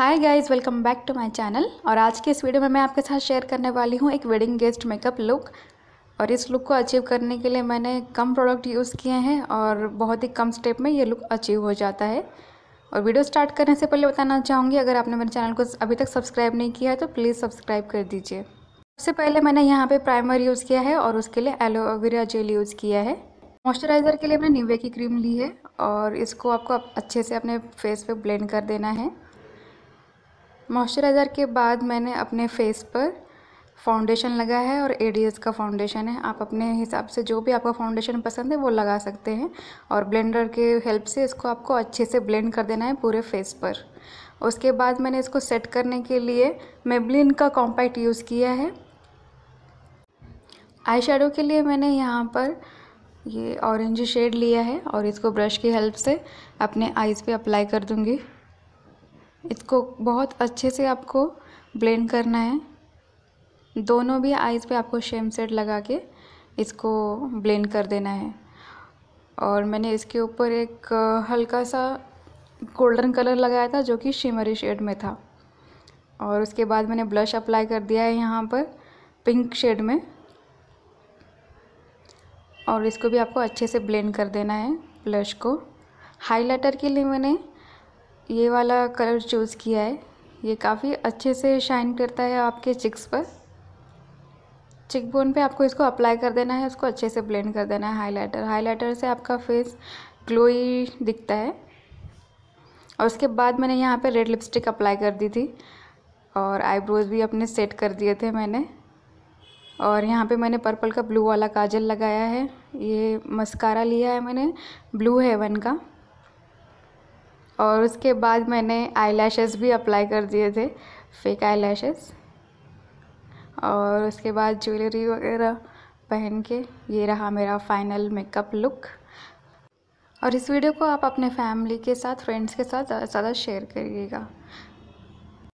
Hi guys welcome back to my channel और आज के इस वीडियो में मैं आपके साथ शेयर करने वाली हूँ एक वेडिंग गेस्ट मेकअप लुक और इस लुक को अचीव करने के लिए मैंने कम प्रोडक्ट यूज़ किए हैं और बहुत ही कम स्टेप में ये लुक अचीव हो जाता है। और वीडियो स्टार्ट करने से पहले बताना चाहूँगी, अगर आपने मेरे चैनल को अभी तक सब्सक्राइब नहीं किया है तो प्लीज़ सब्सक्राइब कर दीजिए। सबसे पहले मैंने यहाँ पर प्राइमर यूज़ किया है और उसके लिए एलोवेरा जेल यूज़ किया है। मॉइस्चराइज़र के लिए मैंने निवे की क्रीम ली है और इसको आपको अच्छे से अपने फेस पे ब्लेंड कर देना है। मॉइस्चराइज़र के बाद मैंने अपने फेस पर फाउंडेशन लगाया है और एडीएस का फाउंडेशन है। आप अपने हिसाब से जो भी आपका फाउंडेशन पसंद है, वो लगा सकते हैं और ब्लेंडर के हेल्प से इसको आपको अच्छे से ब्लेंड कर देना है पूरे फेस पर। उसके बाद मैंने इसको सेट करने के लिए मेबलिन का कॉम्पैक्ट यूज़ किया है। आई के लिए मैंने यहाँ पर ये ऑरेंज शेड लिया है और इसको ब्रश की हेल्प से अपने आईज़ पे अप्लाई कर दूँगी। इसको बहुत अच्छे से आपको ब्लेंड करना है। दोनों भी आइज़ पे आपको शेम सेट लगा के इसको ब्लेंड कर देना है। और मैंने इसके ऊपर एक हल्का सा गोल्डन कलर लगाया था जो कि शिमरी शेड में था। और उसके बाद मैंने ब्लश अप्लाई कर दिया है यहाँ पर पिंक शेड में। और इसको भी आपको अच्छे से ब्लेंड कर देना है ब्लश को। हाइलाइटर के लिए मैंने ये वाला कलर चूज़ किया है। ये काफ़ी अच्छे से शाइन करता है आपके चिक्स पर। चिक बोन पर आपको इसको अप्लाई कर देना है, उसको अच्छे से ब्लेंड कर देना है हाइलाइटर हाइलाइटर से आपका फेस ग्लोई दिखता है। और उसके बाद मैंने यहाँ पे रेड लिपस्टिक अप्लाई कर दी थी। और आईब्रोज भी अपने सेट कर दिए थे मैंने। और यहाँ पे मैंने पर्पल का ब्लू वाला काजल लगाया है। ये मस्कारा लिया है मैंने ब्लू हेवन का। और उसके बाद मैंने आई भी अप्लाई कर दिए थे फेक आई और उसके बाद ज्वेलरी वगैरह पहन के, ये रहा मेरा फाइनल मेकअप लुक और इस वीडियो को आप अपने फैमिली के साथ फ्रेंड्स के साथ ज़्यादा शेयर करिएगा.